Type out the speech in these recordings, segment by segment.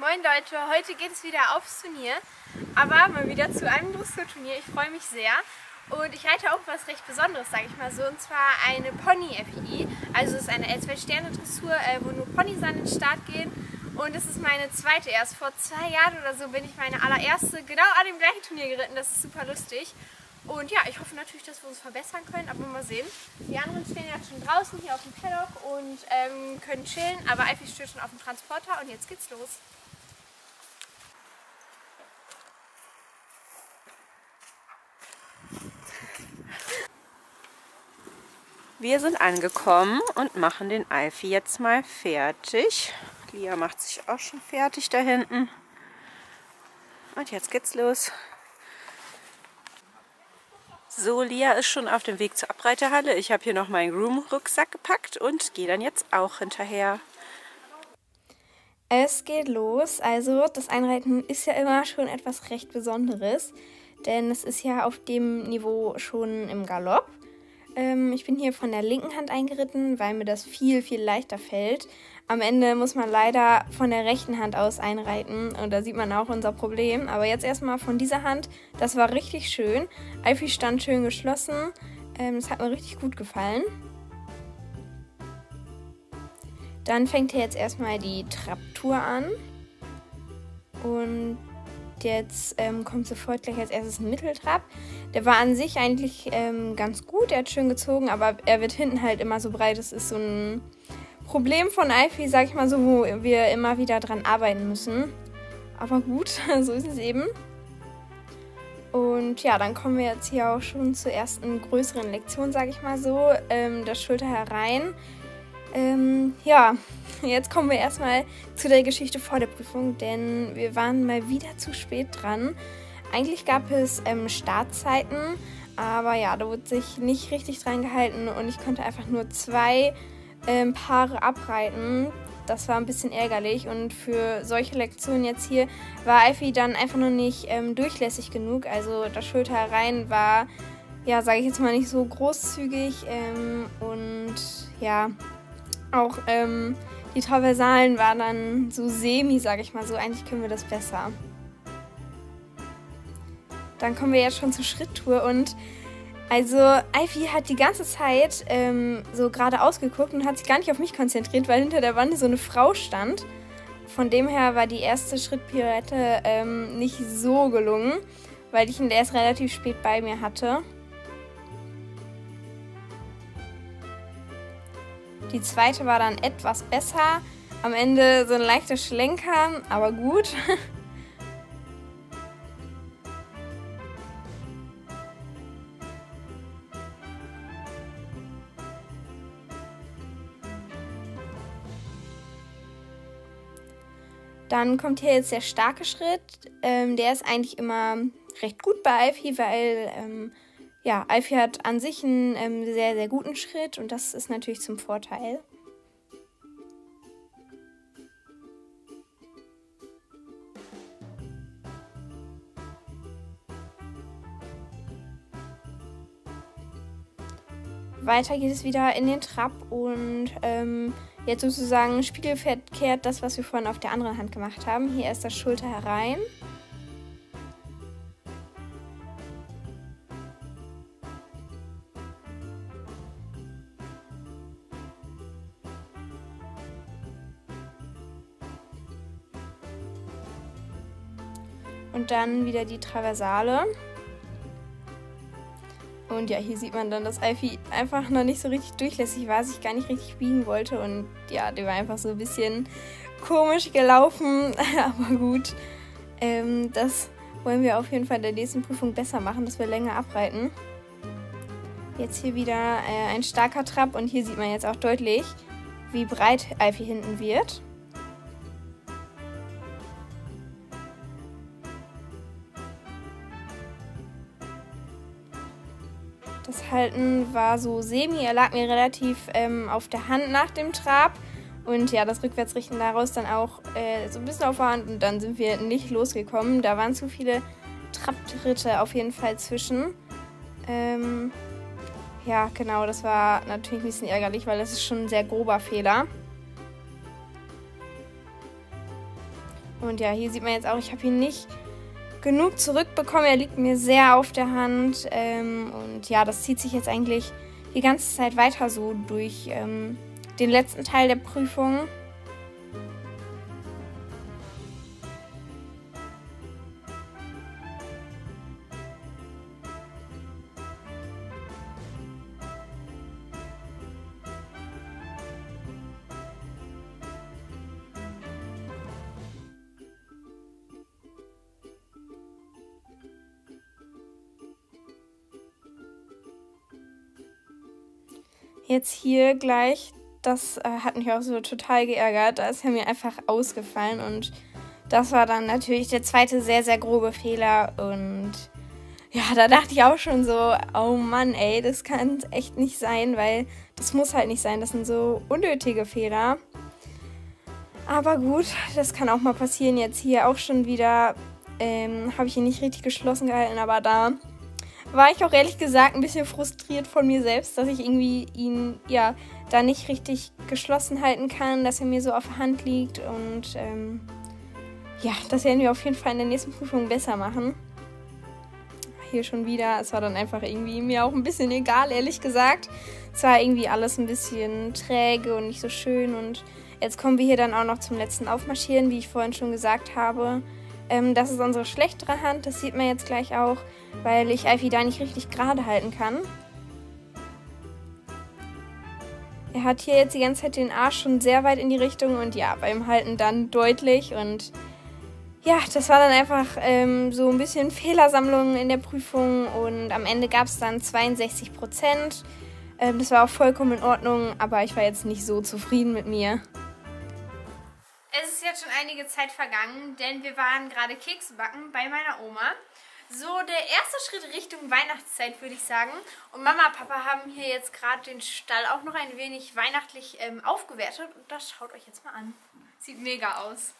Moin Leute, heute geht es wieder aufs Turnier, aber mal wieder zu einem Dressurturnier. Ich freue mich sehr und ich reite auch was recht Besonderes, sage ich mal so, und zwar eine Pony-FI. Also es ist eine L2-Sterne-Dressur, äh, wo nur Ponys an den Start gehen und es ist meine zweite erst. Vor zwei Jahren oder so bin ich meine allererste genau an dem gleichen Turnier geritten, das ist super lustig. Und ja, ich hoffe natürlich, dass wir uns verbessern können, aber mal sehen. Die anderen stehen ja schon draußen hier auf dem Paddock und ähm, können chillen, aber Alfie steht schon auf dem Transporter und jetzt geht's los. Wir sind angekommen und machen den Alfie jetzt mal fertig. Lia macht sich auch schon fertig da hinten. Und jetzt geht's los. So, Lia ist schon auf dem Weg zur Abreiterhalle. Ich habe hier noch meinen Groom-Rucksack gepackt und gehe dann jetzt auch hinterher. Es geht los. Also das Einreiten ist ja immer schon etwas recht Besonderes, denn es ist ja auf dem Niveau schon im Galopp. Ähm, ich bin hier von der linken Hand eingeritten, weil mir das viel, viel leichter fällt. Am Ende muss man leider von der rechten Hand aus einreiten und da sieht man auch unser Problem. Aber jetzt erstmal von dieser Hand, das war richtig schön. Alfie stand schön geschlossen. Ähm, das hat mir richtig gut gefallen. Dann fängt er jetzt erstmal die Traptour an. Und Jetzt ähm, kommt sofort gleich als erstes ein Mitteltrab. Der war an sich eigentlich ähm, ganz gut, er hat schön gezogen, aber er wird hinten halt immer so breit. Das ist so ein Problem von Alfie, sag ich mal so, wo wir immer wieder dran arbeiten müssen. Aber gut, so ist es eben. Und ja, dann kommen wir jetzt hier auch schon zur ersten größeren Lektion, sag ich mal so. Ähm, das Schulter herein. Ähm, ja, jetzt kommen wir erstmal zu der Geschichte vor der Prüfung, denn wir waren mal wieder zu spät dran. Eigentlich gab es ähm, Startzeiten, aber ja, da wurde sich nicht richtig dran gehalten und ich konnte einfach nur zwei ähm, Paare abreiten. Das war ein bisschen ärgerlich und für solche Lektionen jetzt hier war Alfie dann einfach noch nicht ähm, durchlässig genug. Also das Schulter herein war, ja, sage ich jetzt mal, nicht so großzügig ähm, und ja, auch ähm, die Traversalen waren dann so semi, sage ich mal so. Eigentlich können wir das besser. Dann kommen wir jetzt schon zur Schritttour und also Ivy hat die ganze Zeit ähm, so geradeaus geguckt und hat sich gar nicht auf mich konzentriert, weil hinter der Wand so eine Frau stand. Von dem her war die erste Schrittpirouette ähm, nicht so gelungen, weil ich ihn erst relativ spät bei mir hatte. Die zweite war dann etwas besser. Am Ende so ein leichter Schlenker, aber gut. Dann kommt hier jetzt der starke Schritt. Ähm, der ist eigentlich immer recht gut bei Alfie, weil ähm, ja, Alfie hat an sich einen ähm, sehr, sehr guten Schritt und das ist natürlich zum Vorteil. Weiter geht es wieder in den Trab und ähm, jetzt sozusagen spiegelverkehrt das, was wir vorhin auf der anderen Hand gemacht haben. Hier ist das Schulter herein. Und dann wieder die Traversale. Und ja, hier sieht man dann, dass Alfie einfach noch nicht so richtig durchlässig war, sich gar nicht richtig biegen wollte. Und ja, der war einfach so ein bisschen komisch gelaufen. Aber gut, ähm, das wollen wir auf jeden Fall in der nächsten Prüfung besser machen, dass wir länger abreiten. Jetzt hier wieder äh, ein starker Trab und hier sieht man jetzt auch deutlich, wie breit Alfie hinten wird. Das Halten war so semi. Er lag mir relativ ähm, auf der Hand nach dem Trab. Und ja, das Rückwärtsrichten daraus dann auch äh, so ein bisschen auf der Hand. Und dann sind wir nicht losgekommen. Da waren zu viele Trabtritte auf jeden Fall zwischen. Ähm, ja, genau, das war natürlich ein bisschen ärgerlich, weil das ist schon ein sehr grober Fehler. Und ja, hier sieht man jetzt auch, ich habe ihn nicht genug zurückbekommen. Er liegt mir sehr auf der Hand. Ähm, und ja, das zieht sich jetzt eigentlich die ganze Zeit weiter so durch ähm, den letzten Teil der Prüfung. Jetzt hier gleich, das äh, hat mich auch so total geärgert. Da ist er mir einfach ausgefallen und das war dann natürlich der zweite sehr, sehr grobe Fehler und ja, da dachte ich auch schon so, oh Mann, ey, das kann echt nicht sein, weil das muss halt nicht sein. Das sind so unnötige Fehler. Aber gut, das kann auch mal passieren. Jetzt hier auch schon wieder ähm, habe ich ihn nicht richtig geschlossen gehalten, aber da war ich auch ehrlich gesagt ein bisschen frustriert von mir selbst, dass ich irgendwie ihn ja da nicht richtig geschlossen halten kann, dass er mir so auf der Hand liegt und ähm, ja, das werden wir auf jeden Fall in der nächsten Prüfung besser machen. Hier schon wieder, es war dann einfach irgendwie mir auch ein bisschen egal, ehrlich gesagt. Es war irgendwie alles ein bisschen träge und nicht so schön und jetzt kommen wir hier dann auch noch zum letzten Aufmarschieren, wie ich vorhin schon gesagt habe. Ähm, das ist unsere schlechtere Hand, das sieht man jetzt gleich auch, weil ich Alfie da nicht richtig gerade halten kann. Er hat hier jetzt die ganze Zeit den Arsch schon sehr weit in die Richtung und ja, beim Halten dann deutlich und ja, das war dann einfach ähm, so ein bisschen Fehlersammlung in der Prüfung und am Ende gab es dann 62 Prozent. Ähm, das war auch vollkommen in Ordnung, aber ich war jetzt nicht so zufrieden mit mir. Es ist jetzt schon einige Zeit vergangen, denn wir waren gerade Kekse backen bei meiner Oma. So, der erste Schritt Richtung Weihnachtszeit, würde ich sagen. Und Mama und Papa haben hier jetzt gerade den Stall auch noch ein wenig weihnachtlich ähm, aufgewertet. Und das schaut euch jetzt mal an. Sieht mega aus.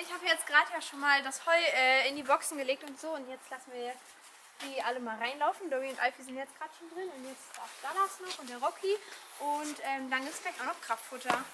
Ich habe jetzt gerade ja schon mal das Heu äh, in die Boxen gelegt und so. Und jetzt lassen wir die alle mal reinlaufen. Dory und Alfie sind jetzt gerade schon drin. Und jetzt darf Dallas noch und der Rocky. Und ähm, dann gibt es gleich auch noch Kraftfutter.